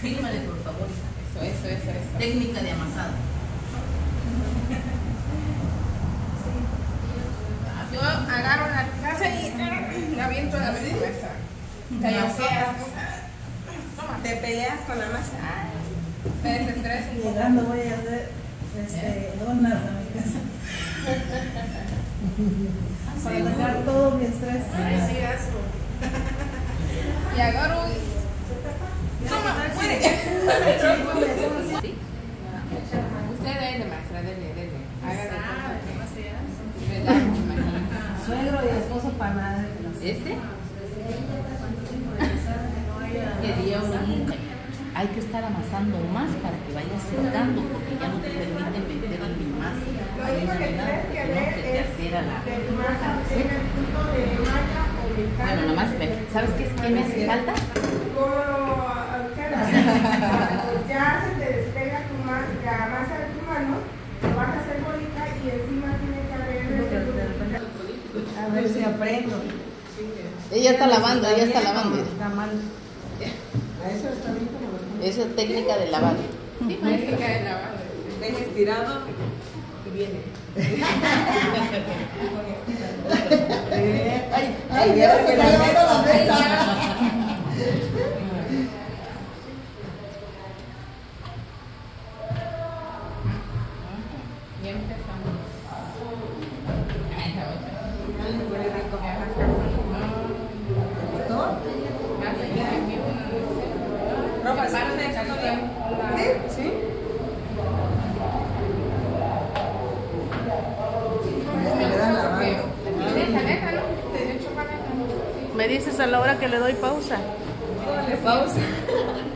Fírmale, por favor. Eso, eso, eso, eso. Técnica de amasado. Yo agarro la taza y la aviento a la mesa. Toma. Te peleas con la masa. Te desestresas. Llegando voy a hacer este, donas a mi casa. Para sacar todo mi estrés. Y agarro y... para nada. ¿Este? Quería un... Hay que estar amasando más para que vaya secando porque ya no te permiten meter el más. La mitad, porque no se te altera la... Bueno, nomás, ¿sabes qué, qué me hace falta? ya se te despega tu ma- la masa de tu mano, lo vas a hacer bolita y encima tiene que haber A ver si aprendo. Ella está lavando, ella está lavando. Está mal. A eso está bien como lo Esa es técnica de lavar. Sí, técnica de lavar. Ven estirado y viene. Ay, ay, ya se cayó la mesa. Y empezamos. Ay, la otra. Huele rico. Más allá de que uno- Me dices a la hora que le doy pausa. Pausa.